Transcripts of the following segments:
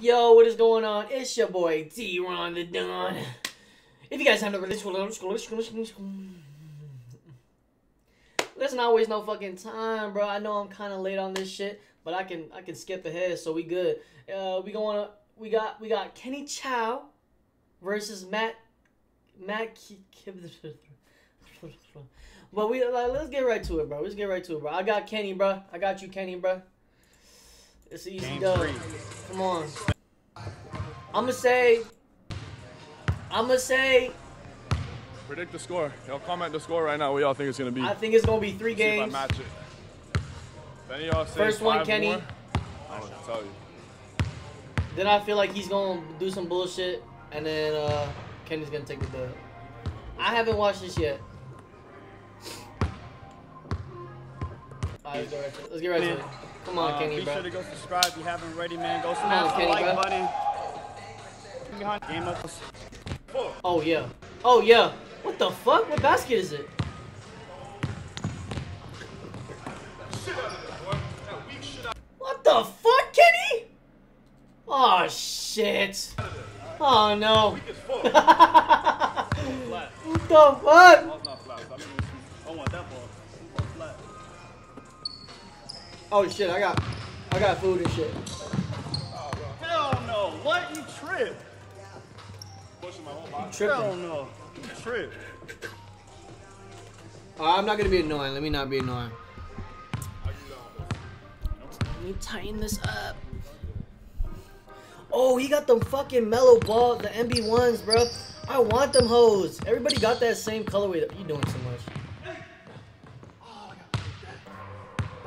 Yo, what is going on? It's your boy D-Ron the Don. If you guys have never let's not waste no fucking time, bro. I know I'm kind of late on this shit, but I can I can skip ahead, so we good. Uh, we going to we got we got Kenny Chao versus Matt Matt. But we like, let's get right to it, bro. Let's get right to it, bro. I got Kenny, bro. I got you, Kenny, bro. It's easy Game dub. three. Come on. I'ma say. I'ma say. Predict the score. Y'all comment the score right now. What y'all think it's gonna be? I think it's gonna be three See if I games. match it. If any of y'all say First one, Kenny. more, I don't tell you. Then I feel like he's gonna do some bullshit, and then uh, Kenny's gonna take the dub. I haven't watched this yet. Let's, go right to let's get right to it. Come on, Uh, Kenny, be bro. sure to go subscribe if you haven't already, man. Go smash the like bro. button. Behind game of Oh yeah. Oh yeah. What the fuck? What basket is it? What the fuck, Kenny? Oh shit. Oh no. what the fuck? Oh shit, I got I got food and shit. Hell no. What? You trip. Pushing my whole body. Tripping. Hell no. You trip. I'm not gonna be annoying. Let me not be annoying. Let me tighten this up. Oh, he got them fucking Melo Ball, the MB1s, bro. I want them hoes. Everybody got that same colorway. That you doing so much?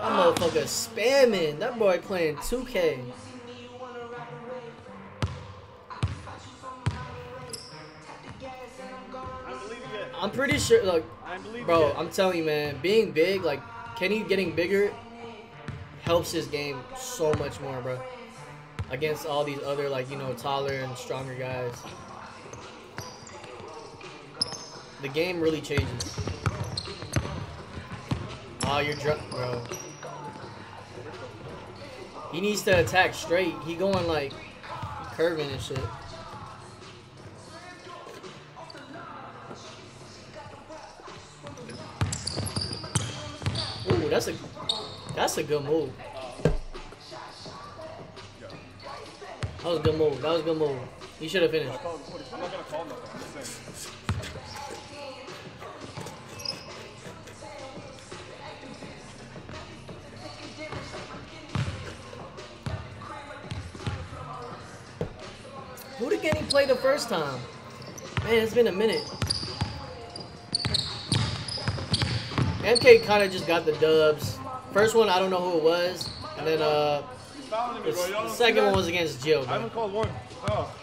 That motherfucker spamming. That boy playing 2K. I don't believe you yet. I'm pretty sure, like, Bro. I'm telling you, man, being big, like Kenny getting bigger, helps his game so much more, bro. Against all these other, like you know, taller and stronger guys, the game really changes. Oh, you're drunk, bro. He needs to attack straight. He going like curving and shit. Ooh, that's a that's a good move. That was a good move. That was a good move. He should have finished. Who did Kenny play the first time? Man, it's been a minute. MK kind of just got the dubs. First one, I don't know who it was, and then uh, the, bro. The second one was against Jill. I haven't called one. Oh.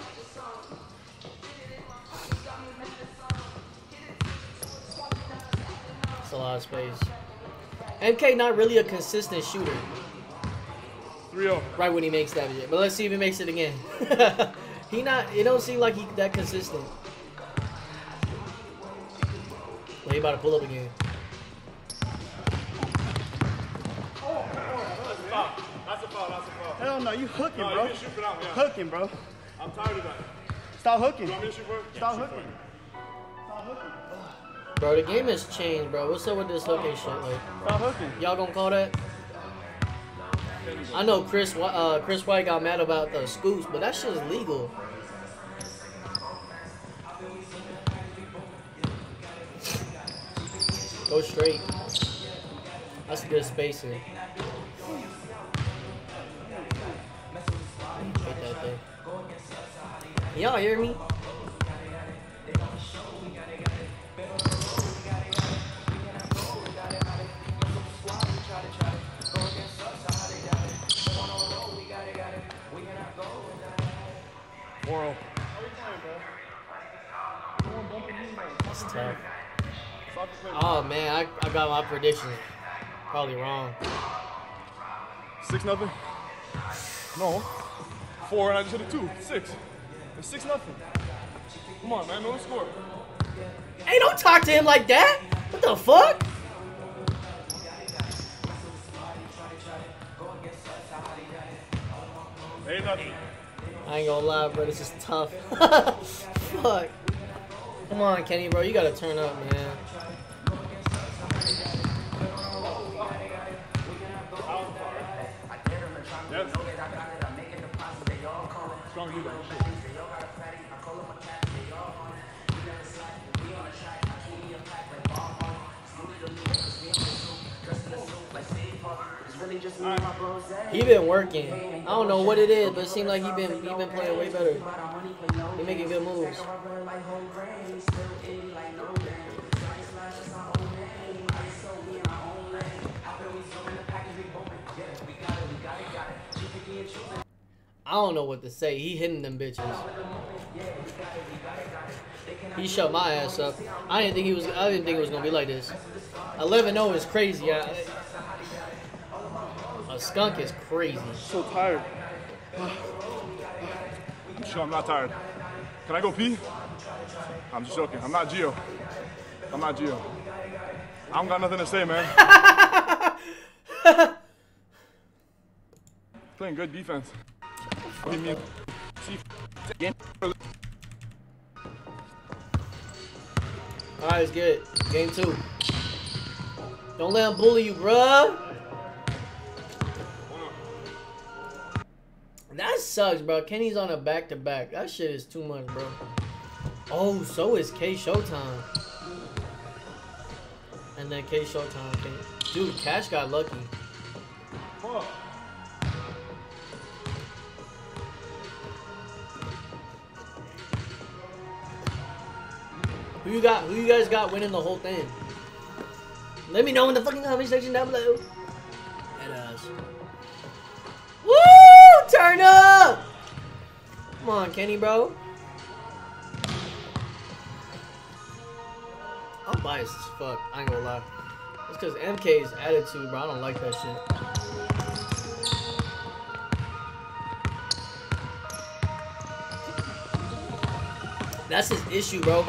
It's a lot of space. MK not really a consistent shooter. 3-0. right when he makes that. But let's see if he makes it again. he not. It don't seem like he that consistent. Well, he about to pull up again. Oh that's a foul. That's a foul. That's a foul! Hell no. You hooking, No, you bro. can shoot for that one. Yeah. Hooking, bro. I'm tired of that. Stop hooking. You want me to shoot for? Stop Yeah, hooking. Stop hooking. Bro, the game has changed, bro. What's up with this hooking shit? Like, Stop hooking. y'all gonna call that? I know Chris. Uh, Chris White got mad about the scoops, but that shit is legal. Go straight. That's a good spacing. Y'all hear me? Four-oh. That's tough. Stop the play. Oh man, I, I got my prediction probably wrong. Six nothing. No. Four, and I just hit a two. Six. It's six nothing. Come on, man. Know the score. Hey, don't talk to him like that. What the fuck? Eight nothing. I ain't gonna lie, bro. This is tough. Fuck. Come on, Kenny, bro. You gotta turn up, man. Strong He been working. I don't know what it is, but it seems like he been he been playing way better. He making good moves. I don't know what to say. He hitting them bitches. He shut my ass up. I didn't think he was. I didn't think it was gonna be like this. 11-0 is crazy. I, a skunk is crazy. So tired. I'm Sure, I'm not tired. Can I go pee? I'm just joking. I'm not Gio. I'm not Gio. I don't got nothing to say, man. Playing good defense. What do you mean? See, Alright, it's good. Game two. Don't let him bully you, bruh. That sucks, bro. Kenny's on a back to back. That shit is too much, bro. Oh, so is K Showtime. And then K Showtime came. Dude, Cash got lucky. Who you got? Who you guys got winning the whole thing? Let me know in the fucking comment section down below. That ass. Turn up! Come on, Kenny, bro. I'm biased as fuck. I ain't gonna lie. It's because MK's attitude, bro. I don't like that shit. That's his issue, bro.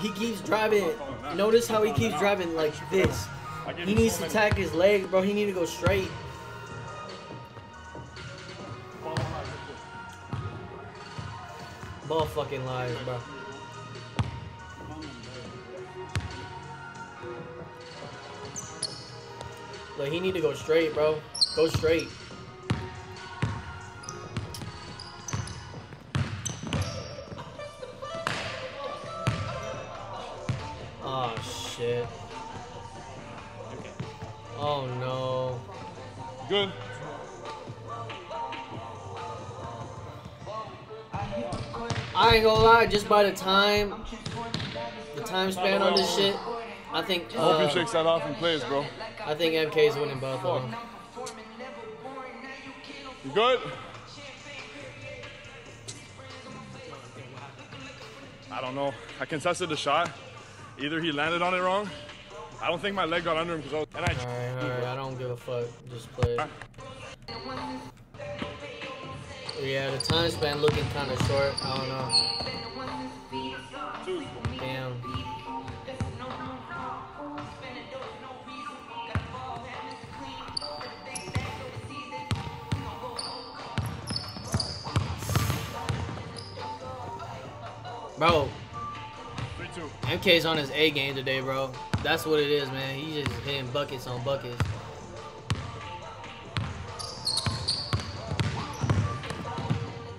He keeps driving. Notice how he keeps driving like this. He needs to tack his legs, bro. He need to go straight. Fucking lies, bro. Look, he need to go straight, bro. Go straight. Oh shit. Oh no. good. I ain't gonna lie, just by the time, the time span on this shit, I think I hope uh, he shakes that off and plays, bro. I think MK is winning both of them. You good? I don't know. I contested the shot. Either he landed on it wrong. I don't think my leg got under him because I was. And I. Alright, alright, I don't give a fuck. Just play. Yeah, the time span looking kind of short. I don't know. Damn. Bro, 3 2. MK's on his A game today, bro. That's what it is, man. He's just hitting buckets on buckets.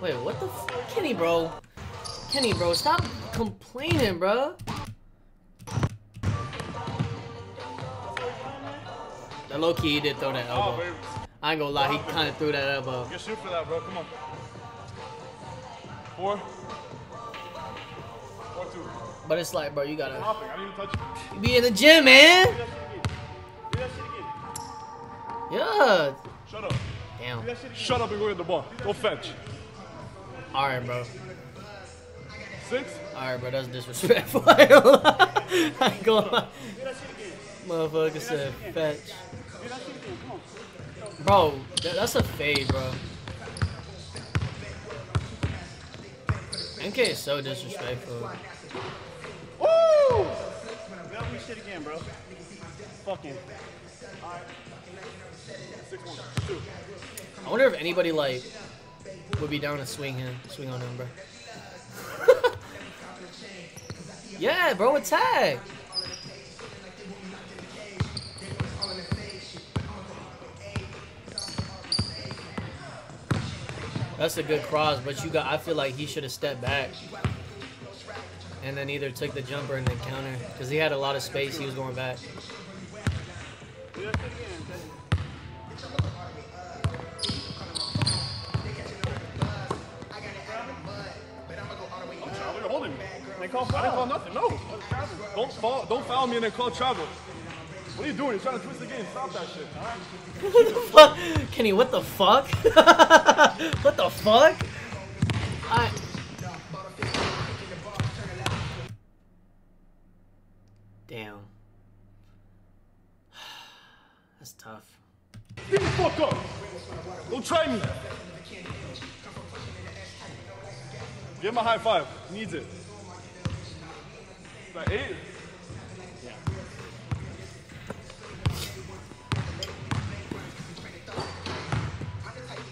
Wait, what the f- Kenny, bro? Kenny, bro, stop complaining, bro. The low key he did throw that Oh, elbow. I ain't gonna lie, he kind of threw that elbow. Can shoot for that, bro. Come on. Four. Four two. But it's like, bro, you gotta Hopping. I didn't even touch it. you be in the gym, man. Do that shit again. Do that shit again. Yeah. Shut up. Damn. Do that shit again. Shut up and go get the ball. Go fetch. All right, bro. Six. Alright, bro, that's disrespectful. I ain't gonna lie. I ain't gonna lie. Do that. Motherfucker said fetch. Do that shit again. Come on. Bro, that, that's a fade, bro. MK is so disrespectful. Woo! That weak shit again, bro. Fucking. Six one. I wonder if anybody like would be down to swing him, swing on him, bro. yeah, bro, attack. That's a good cross, but you got. I feel like he should have stepped back, and then either took the jumper and then counter, because he had a lot of space. He was going back. They call I didn't call foul. nothing. No. Don't fall. Don't foul me and then call travel. What are you doing? You're trying to twist the game. Stop that shit. what the fuck? Kenny, what the fuck? what the fuck? I. Damn. That's tough. Get the fuck up. Don't try me. Give him a high five. He needs it.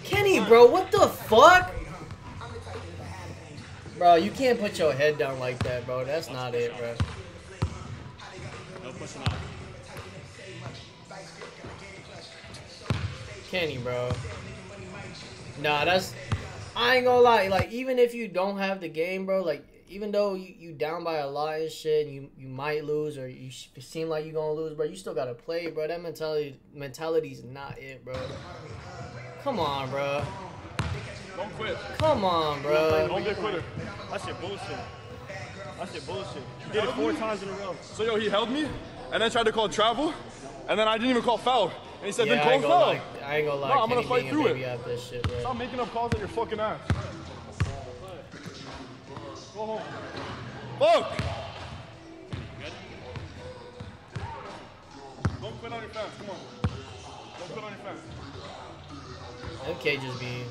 Kenny, bro, what the fuck? Bro, you can't put your head down like that, bro. That's not it, bro. Kenny, bro. Nah, that's. I ain't gonna lie. Like, even if you don't have the game, bro, like, even though you, you down by a lot and shit, and you, you might lose or you seem like you're gonna lose, bro, you still gotta play, bro. That mentality mentality's not it, bro. Come on, bro. Don't quit. Come on, bro. Don't be a quitter. That shit bullshit. That shit bullshit. You did it four times in a row. So yo, he held me, and then tried to call travel, and then I didn't even call foul. And he said, Yeah, then call ain't foul. lie. I ain't gonna lie. No, I'm gonna fight through it. baby out this shit. Stop making up calls at your fucking ass. Go home. Fuck! Don't quit on your fans. Come on. Don't quit on your fans. Them cages be.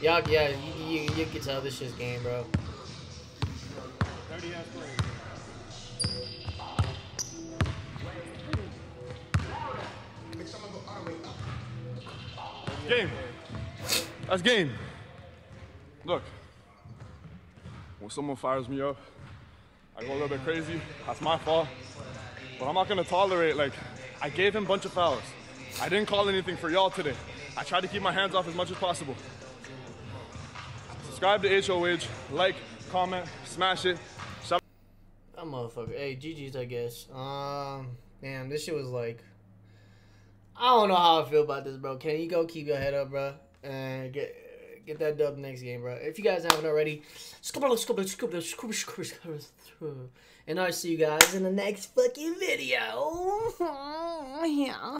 Y'all, yeah, you, you, you can tell this shit's game, bro. Dirty ass. Game. That's game. Look. When someone fires me up, I go a little bit crazy. That's my fault. But I'm not gonna tolerate like I gave him a bunch of fouls. I didn't call anything for y'all today. I tried to keep my hands off as much as possible. Subscribe to HOH, like, comment, smash it. Shout That motherfucker. Hey, GG's, I guess. Um, damn, this shit was like. I don't know how I feel about this, bro. Can you go keep your head up, bro, and get get that dub next game, bro? If you guys haven't already, and I'll see you guys in the next fucking video. Yeah.